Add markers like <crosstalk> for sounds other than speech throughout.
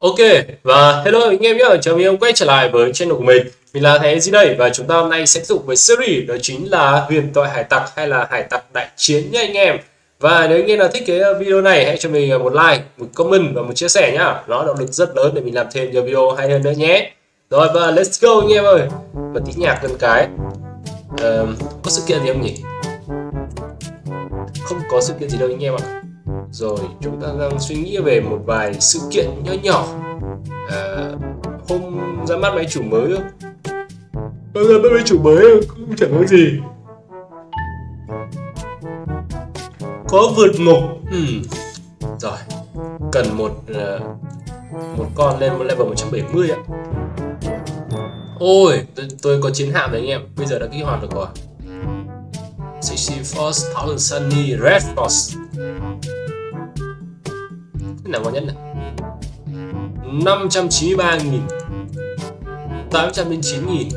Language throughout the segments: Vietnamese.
Ok và hello anh em nhé, chào mừng em quay trở lại với channel của mình. Mình là Thái Di đây và chúng ta hôm nay sẽ tiếp tục với series đó chính là huyền thoại hải tặc hay là hải tặc đại chiến nhé anh em. Và nếu anh em nào thích cái ờ, video này hãy cho mình ờ, một like, một comment và một chia sẻ nhá. Nó động lực rất lớn để mình làm thêm nhiều video hay hơn nữa nhé. Rồi và let's go anh em ơi. Và tí nhạc gần cái. Uh, Có sự kiện gì không nhỉ? Không có sự kiện gì đâu anh em ạ rồi chúng ta đang suy nghĩ về một vài sự kiện nhỏ nhỏ. À, hôm ra mắt máy chủ mới không? Ra mắt máy chủ mới cũng chẳng có gì. Có vượt ngục ừ. rồi cần một uh, một con lên một level 170 ạ. Ôi tôi, tôi có chiến hạm đấy anh em. Bây giờ đã kích hoạt được rồi. Sixty Force Thousand Sunny Red Force cái nào ngon nhất này. 593 nghìn. 809 nghìn.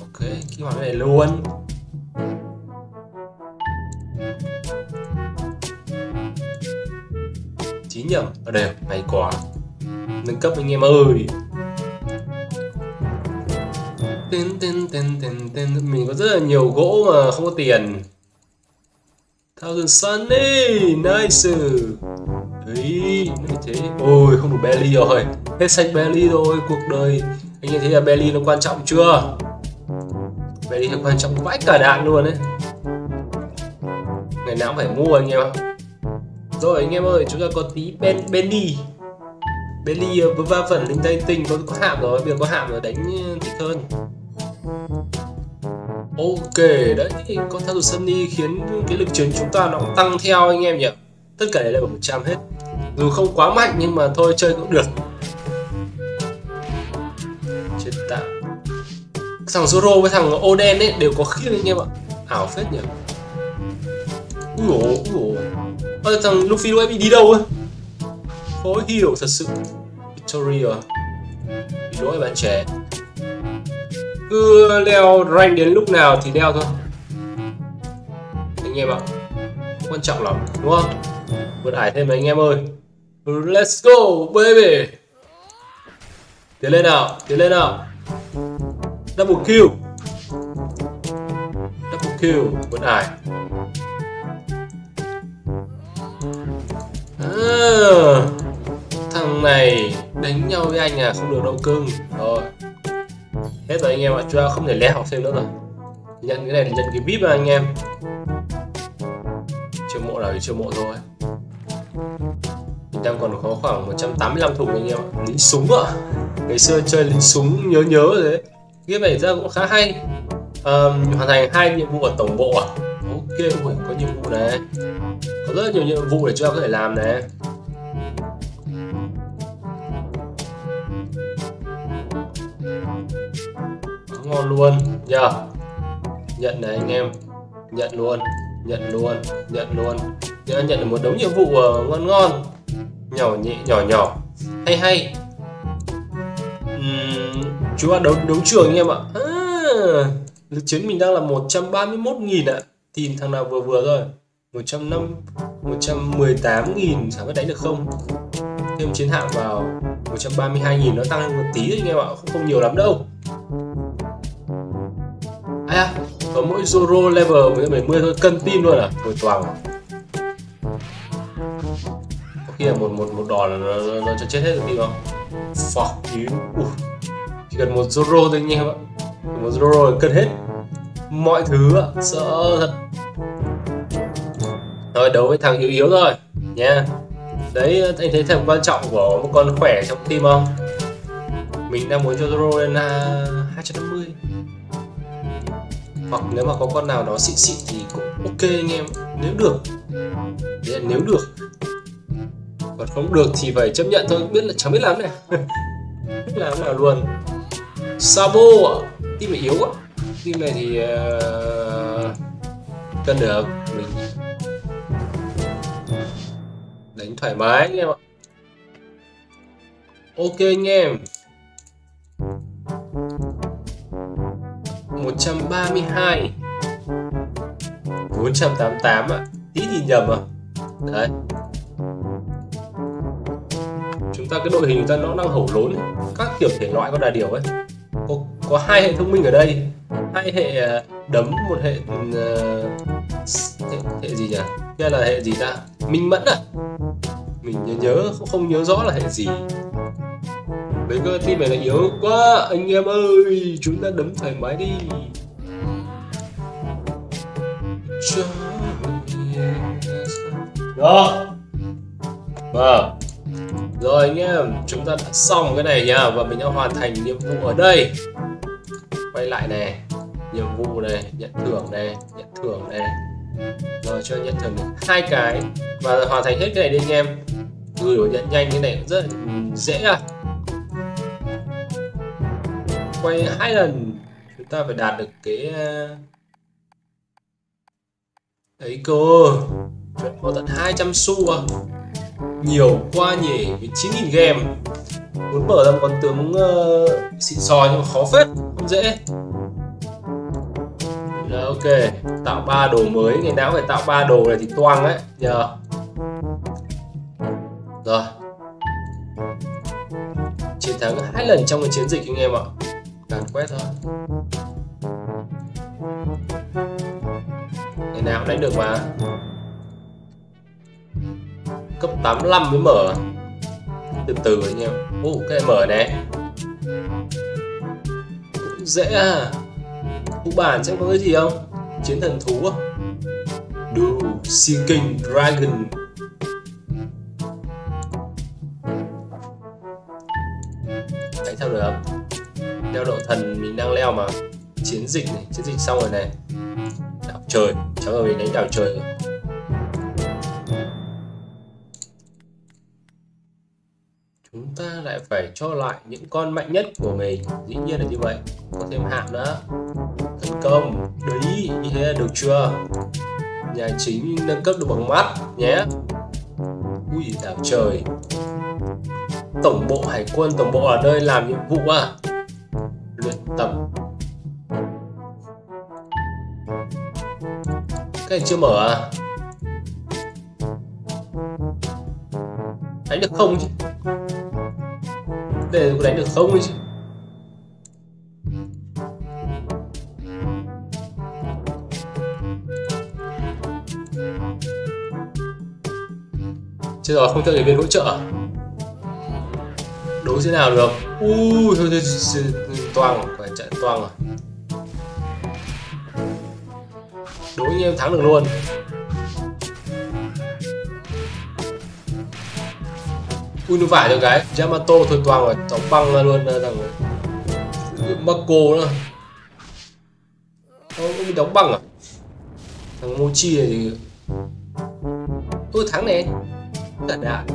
Ok, kích hoạt cái này luôn. Chí nhầm, ở đây à? hay quá. Nâng cấp anh em ơi. Tên tên tên tên tên mình có rất là nhiều gỗ mà không có tiền. Thousand Sunny, nice. Đấy, thế Ôi, không đủ belly rồi. Hết sạch belly rồi, cuộc đời. Anh em thấy là belly nó quan trọng chưa? Belly nó quan trọng vãi cả đạn luôn đấy Ngày nào cũng phải mua anh em ạ. Rồi anh em ơi, chúng ta có tí ben, belly Belly ờ, vừa va vẩn linh tay tinh có, có hạm rồi, bây giờ có hạm rồi đánh ờ, thích hơn. Ok, đấy, con Thousand Sunny khiến cái lực chiến chúng ta nó cũng tăng theo anh em nhỉ? Tất cả đấy là 100 hết dù không quá mạnh nhưng mà thôi chơi cũng được. Chế tạo thằng Zoro với thằng Oden ấy đều có khiên anh em ạ. Ảo phết nhỉ. Ui ổ ui ổ à, thằng Luffy lúc ấy bị đi đâu ấy? Khó hiểu thật sự. Victoria. Bị lỗi bạn trẻ. Cứ leo rank đến lúc nào thì leo thôi. Anh em ạ quan trọng lắm đúng không? Vượt ải thêm anh em ơi. Let's go baby. Tiến lên nào Tiến lên nào. Double kill. Double kill Vẫn ải à, Thằng này Đánh nhau với anh à Không được đâu cưng. Rồi. Hết rồi anh em ạ Chúng ta không thể leo thêm nữa rồi. Nhận cái này là nhận cái VIP anh em. Chiêu mộ nào thì chiêu mộ thôi đang còn có khoảng 185 thùng anh em ạ. Lính súng ạ. Ngày xưa chơi lính súng nhớ nhớ rồi đấy. Game này ra cũng khá hay. Um, hoàn thành hai nhiệm vụ ở tổng bộ à ok ui, có nhiệm vụ này. Có rất nhiều nhiệm vụ để chúng ta có thể làm này. Ngon luôn. Nhờ. Yeah. nhận này anh em. Nhận luôn. Nhận luôn. Nhận luôn. Nhận được một đống nhiệm vụ uh, ngon ngon nhỏ nhẹ nhỏ nhỏ. Hay hay. Uhm, chú bạn đấu đấu trường anh em ạ. À, lực chiến mình đang là 131.000 ạ. À. tìm thằng nào vừa vừa rồi? 105 118.000 chẳng biết đánh được không? Thêm chiến hạng vào 132.000 nó tăng một tí anh em ạ không, không nhiều lắm đâu. À có mỗi Zoro level 70 thôi cân tim luôn à? Hồi toàn. à là một một một đòn nó, nó, nó, cho chết hết được đi không? Fuck you. Uh. chỉ cần một Zoro thôi anh em ạ. Một Zoro là cân hết mọi thứ ạ. Sợ thật. Rồi đấu với thằng yếu yếu rồi nha đấy anh thấy thằng quan trọng của một con khỏe trong team không? Mình đang muốn cho Zoro lên à, uh, 250 hoặc nếu mà có con nào đó xịn xịn thì cũng ok anh em. Nếu được. Đấy nếu được còn không được thì phải chấp nhận thôi. Biết là chẳng biết làm này <laughs> biết làm nào luôn. Sabo à? team này yếu quá. Team này thì uh, cân được. Mình đánh thoải mái anh em ạ. Ok anh em. 132 488 ạ. À. tí thì nhầm à đấy ta cái đội hình ta nó đang hổ lốn các kiểu thể loại con đà điểu ấy. Có có hai hệ thông minh ở đây. Hai hệ à, đấm một hệ uh, hệ, hệ gì nhỉ? Kia là hệ gì ta? Minh mẫn à? Mình nhớ nhớ không, không nhớ rõ là hệ gì. Mấy cơ team này là yếu quá. Anh em ơi chúng ta đấm thoải mái đi. Đó. Vâng rồi anh em, chúng ta đã xong cái này nhá. Và mình đã hoàn thành nhiệm vụ ở đây. Quay lại này. Nhiệm vụ này, nhận thưởng này, nhận thưởng này. Rồi cho nhận thưởng hai cái. Và hoàn thành hết cái này đi anh em. Gửi đổi nhận nhanh cái này cũng rất dễ à. Quay hai lần. Chúng ta phải đạt được cái ờ, ấy cơ. Có tận 200 xu à nhiều qua nhỉ? Với 9.000 game. Muốn mở ra một con tướng uh, ờ, xịn sò nhưng mà khó phết không dễ. Rồi ok. Tạo ba đồ mới. Ngày nào phải tạo ba đồ này thì toang đấy nhờ. Rồi. Chiến thắng hai lần trong cái chiến dịch anh em ạ. Càn quét thôi. Ngày nào cũng đánh được mà. 85 mới mở từ từ anh em. Ô cái này mở này. Cũng dễ à phụ bản xem có cái gì không? Chiến thần thú du seeking dragon. Đánh theo được leo độ thần, mình đang leo mà. Chiến dịch này, chiến dịch xong rồi này. Đảo trời. Cháu ơi mình đánh đảo trời rồi. Chúng ta lại phải cho lại những con mạnh nhất của mình. Dĩ nhiên là như vậy. Có thêm hạng nữa. Thành công. Đấy như thế là được chưa? Nhà chính nâng cấp được bằng mắt nhé. Ui, đảo trời. Tổng bộ hải quân, tổng bộ ở nơi làm nhiệm vụ à? Luyện tập. Cái này chưa mở à? Đánh được không chứ? Để có đánh được không ấy chứ? Chứ rồi, không cho người viên hỗ trợ. Đấu thế nào được? Ui, thôi thôi toang rồi, Phải chạy toang rồi. Đối anh em thắng được luôn. Ui nó vải cho cái. Yamato thôi toàn rồi. Chóng băng ra luôn thằng Marco nữa. Ô, bị đóng băng à? Thằng Mochi này thì tôi thắng này thật đạn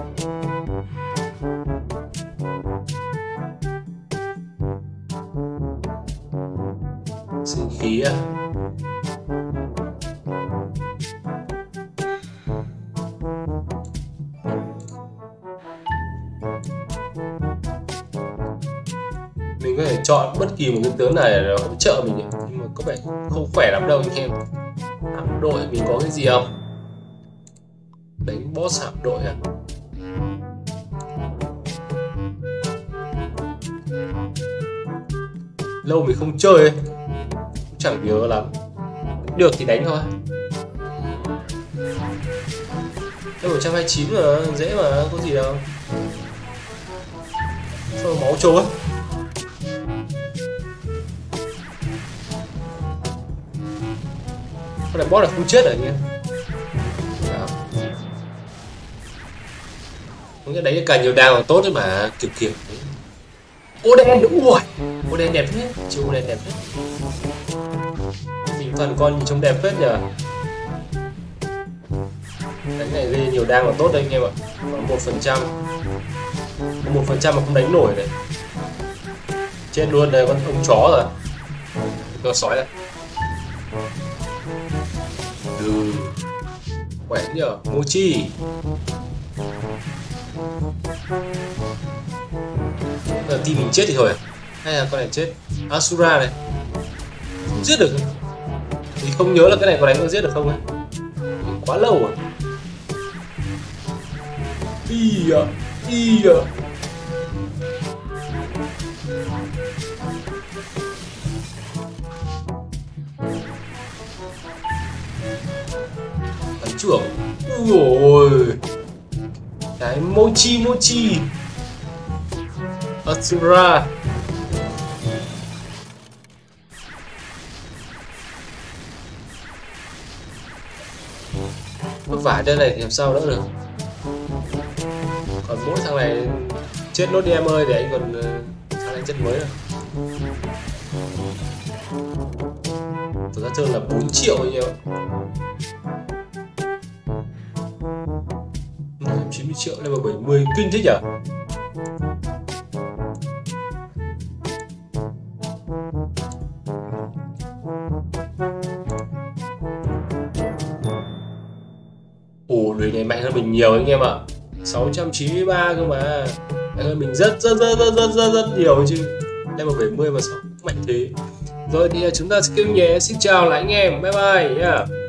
sinh khí à? Có thể chọn bất kỳ một cái tướng này để hỗ trợ mình nhưng mà có vẻ không khỏe lắm đâu anh em. Hạm đội mình có cái gì không? Đánh boss hạm đội à? Lâu mình không chơi ấy. cũng chẳng nhớ lắm. Được thì đánh thôi. Level 129 mà, dễ mà, có gì đâu. Sao máu trốn con này boss là không chết ở không cái đấy càng nhiều đao càng tốt đấy mà, kiểu kiểu ô, đen đúng rồi ô, đen đẹp thế. Chiều đen đẹp thế. Mình toàn con nhìn trông đẹp hết nhờ. Đánh này gây nhiều đam là tốt đấy, anh em ạ. Còn một phần trăm. Một phần trăm mà không đánh nổi này. Chết luôn đây, con ông chó rồi. Con sói này ừ. Khỏe nhờ. mochi giờ team mình chết thì thôi à? hay là con này chết? Asura này. Không giết được. Thì không nhớ là cái này có đánh có giết được không ấy quá lâu rồi. Ý à Ý à. Ôi cái mochi mochi. Asura. Vất vả đây này thì làm sao nữa được? Còn mỗi thằng này chết nốt đi em ơi, để anh còn ờ, thằng này chết mới rồi thực là 4 triệu anh em ạ. 90 triệu level 70 kinh thế nhở Ồ, lưới này mạnh hơn mình nhiều anh em ạ. 693 cơ mà. Mạnh hơn mình rất rất rất rất rất rất, rất nhiều chứ. Level 70 mà sao mạnh thế. Rồi thì à, chúng ta sẽ kêu nhé. Xin chào lại anh em. Bye bye. Yeah.